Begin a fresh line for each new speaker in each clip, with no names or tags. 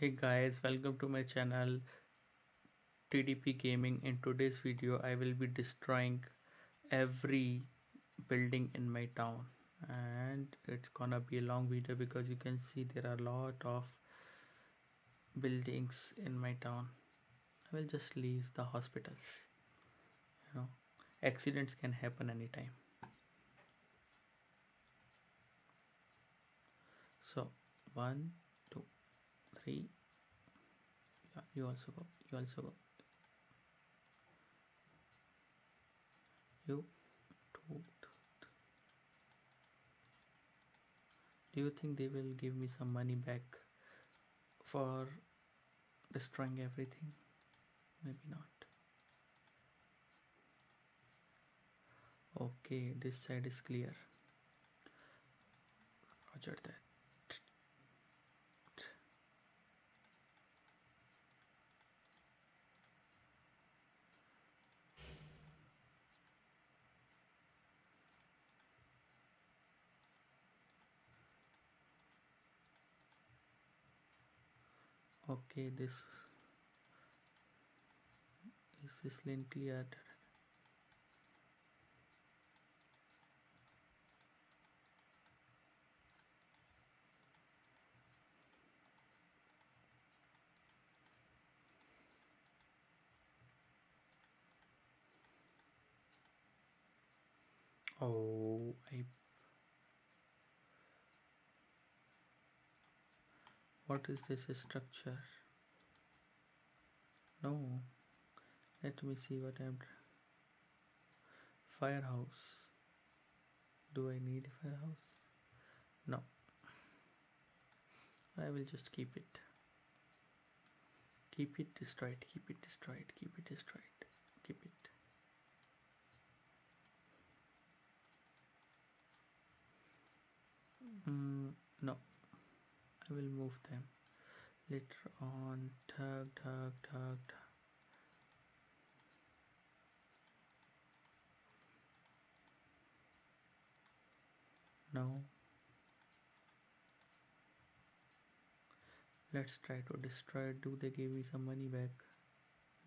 Hey guys, welcome to my channel TDP Gaming. In today's video, I will be destroying every building in my town and it's gonna be a long video because you can see there are a lot of buildings in my town. I will just leave the hospitals. You know, accidents can happen anytime. So, one, three. Yeah, you also go. You also go. You two. two. Do you think they will give me some money back for destroying everything? Maybe not. Okay, this side is clear. Roger that. Okay this is this lane oh I what is this structure? No. Let me see what I'm firehouse. Do I need a firehouse? No. I will just keep it. Keep it destroyed keep it destroyed keep it destroyed keep it. Mm, I will move them. Later on. Tug tug tug tug let's try to destroy it. do they give me some money back?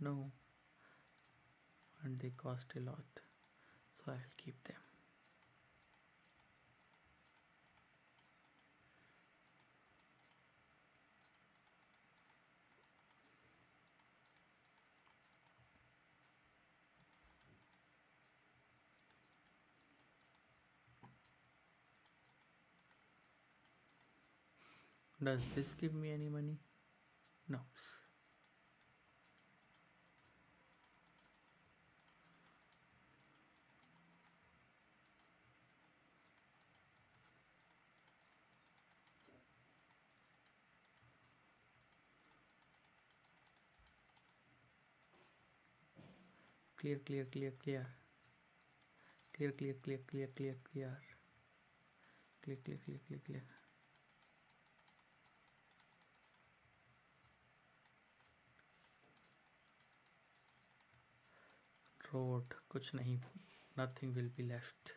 No. And they cost a lot. So I'll keep them Does this give me any money? No. Clear, clear, clear, clear. Clear, clear, clear, clear, clear, clear. Clear, clear, clear, clear, clear. Road kuch nahi nothing will be left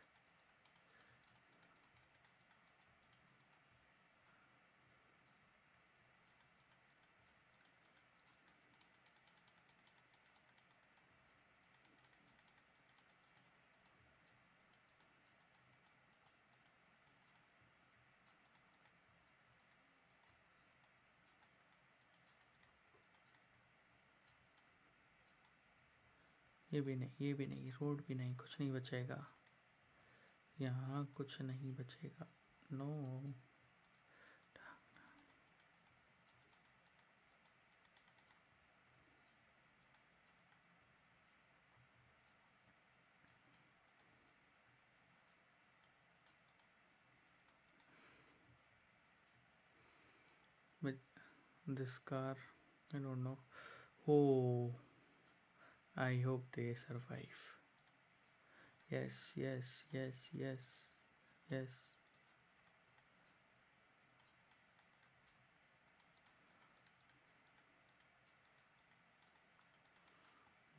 ये भी नहीं ये भी नहीं road भी नहीं कुछ नहीं बचेगा यहाँ कुछ नहीं बचेगा no this car, I don't know. Oh. I hope they survive. Yes, yes, yes, yes, yes.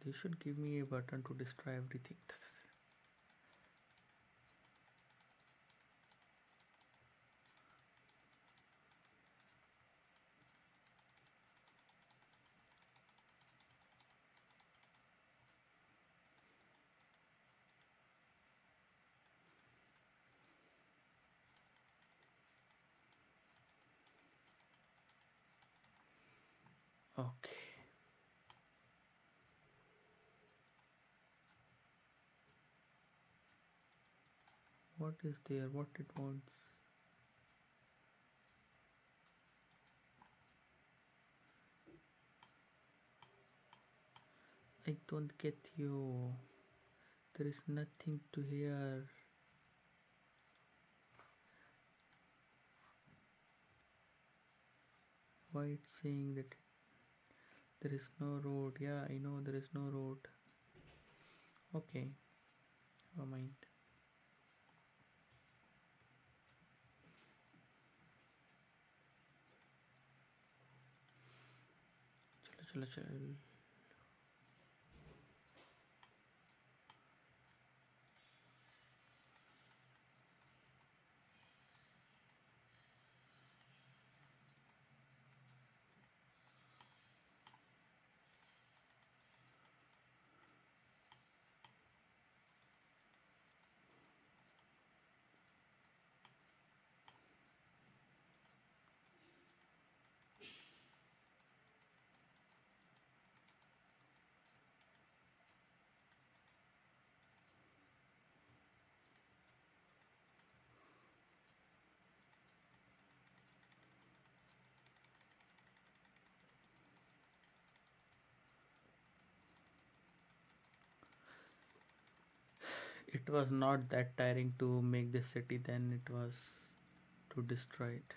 They should give me a button to destroy everything. Okay. What is there? What it wants? I don't get you. There is nothing to hear. Why it's saying that there is no road. Yeah I know there is no road. Okay never mind. chalo chalo chalo it was not that tiring to make this city than it was to destroy it.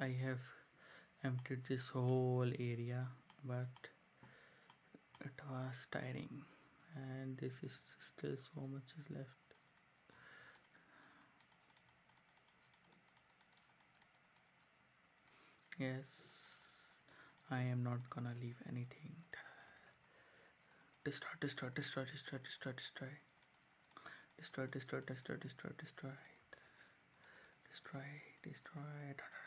I have emptied this whole area but it was tiring and this is still so much is left. Yes I am not gonna leave anything. Destroy destroy destroy destroy destroy destroy. Destroy destroy destroy destroy destroy. Destroy destroy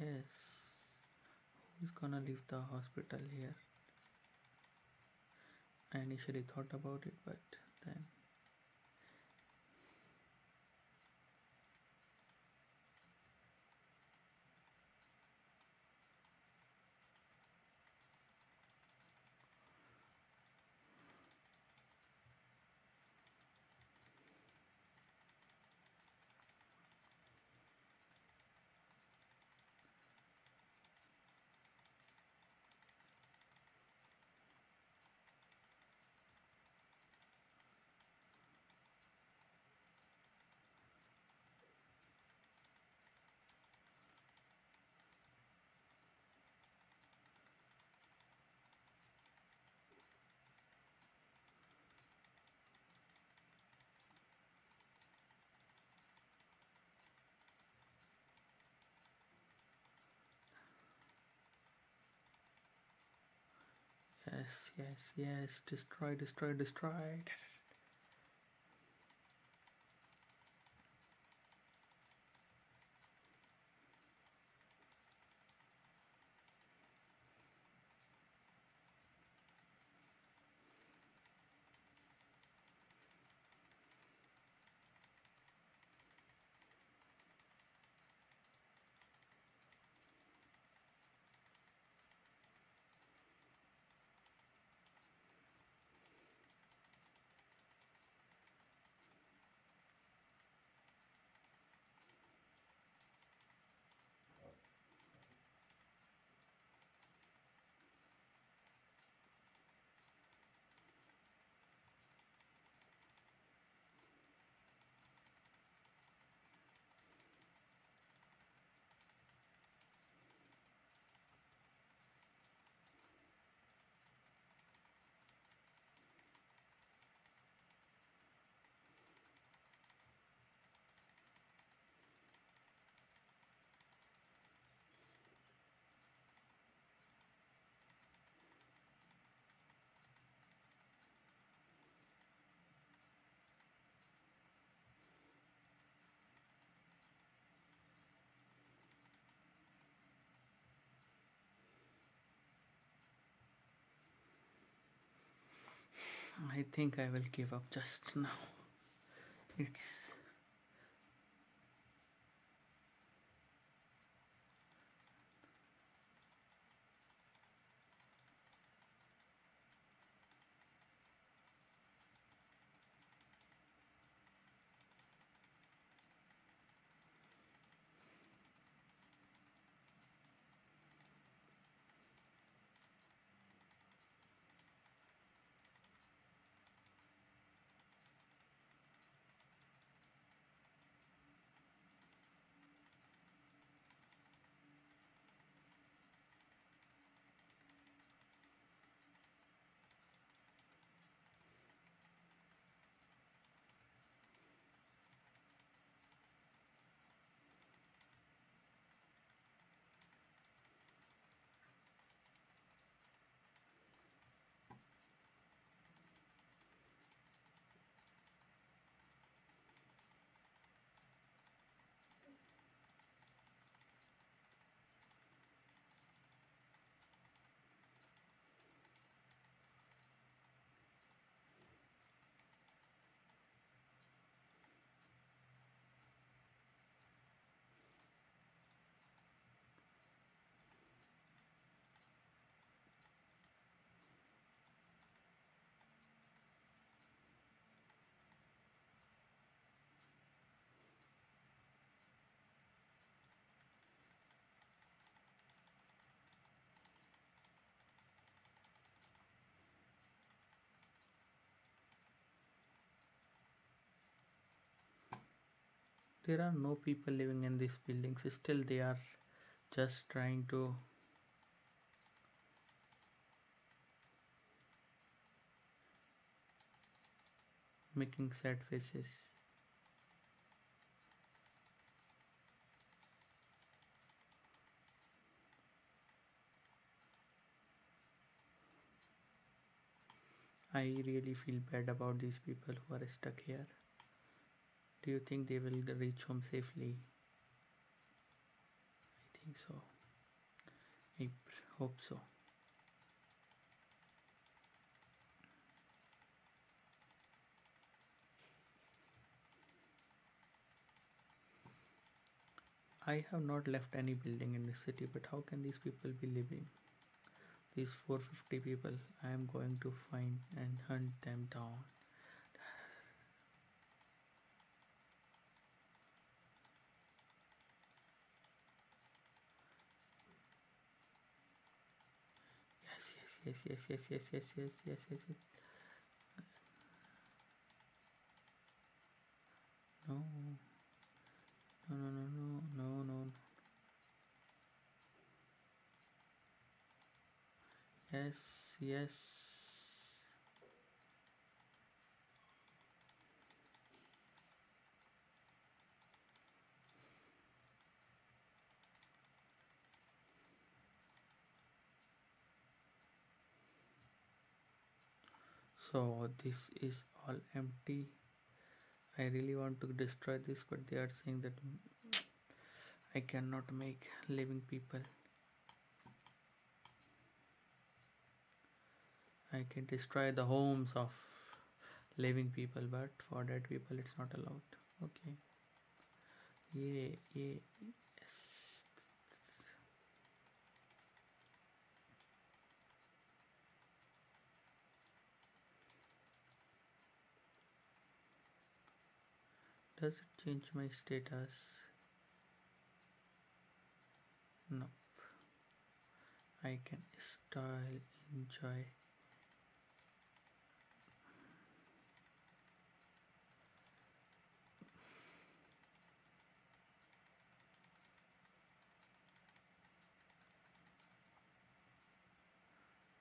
Yes. Who's gonna leave the hospital here? I initially thought about it, but then Yes, yes. Destroy, destroy, destroy. I think I will give up just now. It's there are no people living in these buildings. Still they are just trying to making sad faces. I really feel bad about these people who are stuck here do you think they will reach home safely? I think so. I hope so. I have not left any building in the city, but how can these people be living? These 450 people, I am going to find and hunt them down. Yes, yes, yes, yes, yes, yes, yes, yes, yes. No, no, no, no, no, no, no. Yes, yes. So this is all empty. I really want to destroy this but they are saying that I cannot make living people. I can destroy the homes of living people but for dead people it's not allowed. Okay. Yeah yeah does it change my status? Nope. I can style enjoy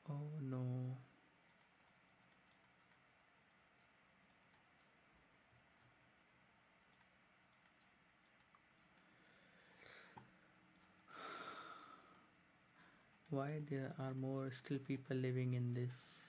oh no why there are more still people living in this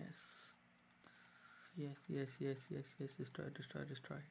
yes. Yes yes yes yes yes. Destroy destroy destroy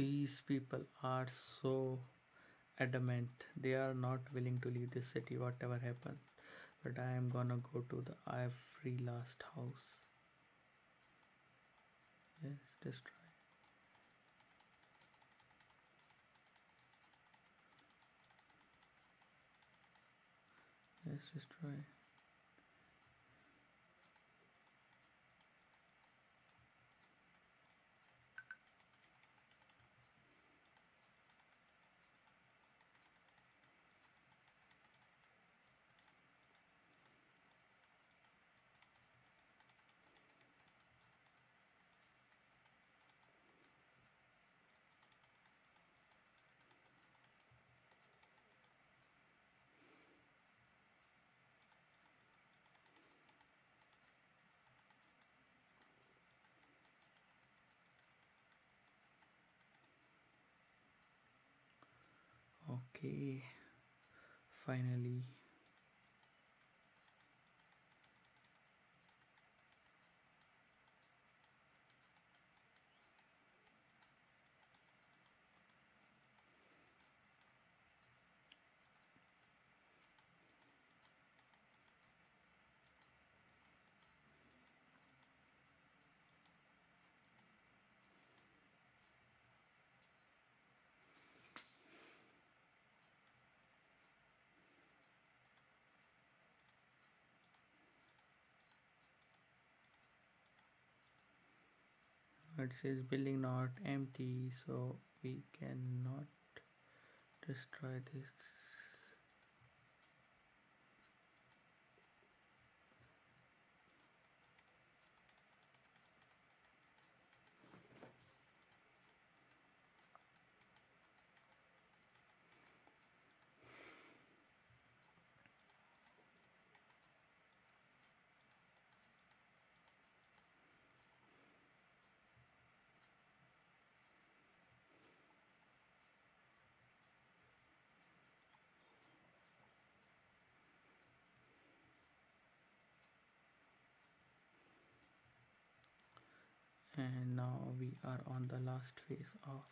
These people are so adamant. They are not willing to leave this city, whatever happens. But I am gonna go to the every last house. Yes, destroy. Yes, destroy. Okay, finally. It says building not empty, so we cannot destroy this. And now we are on the last phase of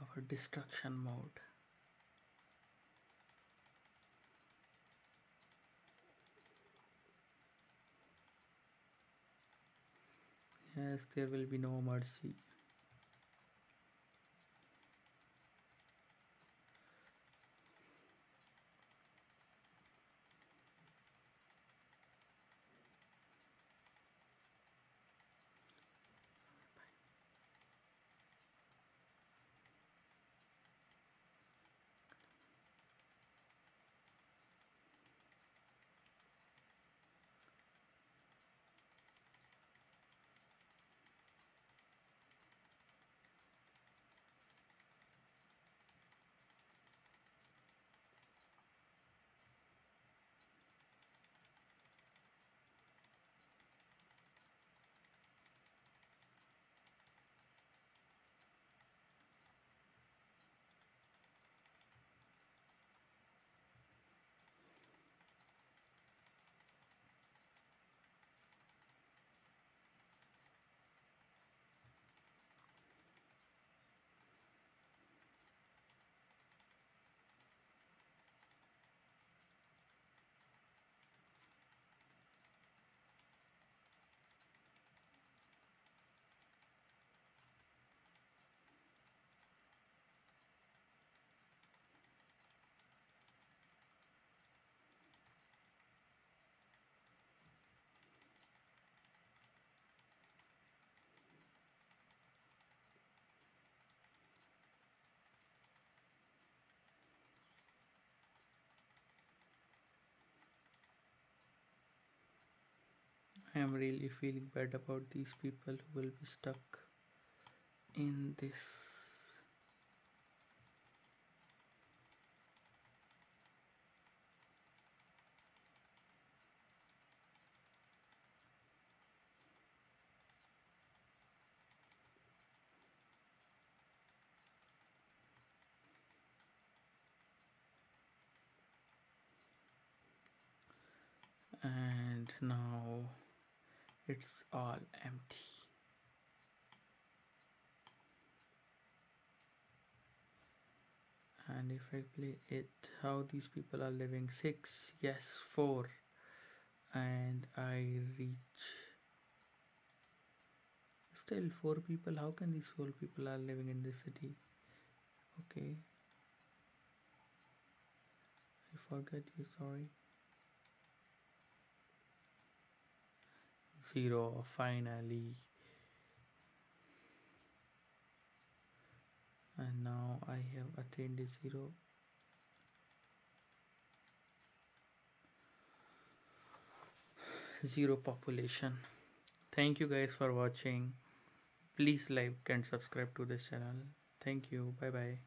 our destruction mode. Yes, there will be no mercy. I am really feeling bad about these people who will be stuck in this and now it's all empty. And if I play it how these people are living? Six yes four. And I reach still four people. How can these four people are living in this city? Okay. I forget you sorry zero finally. And now I have attained a zero. Zero population. Thank you guys for watching. Please like and subscribe to this channel. Thank you. Bye bye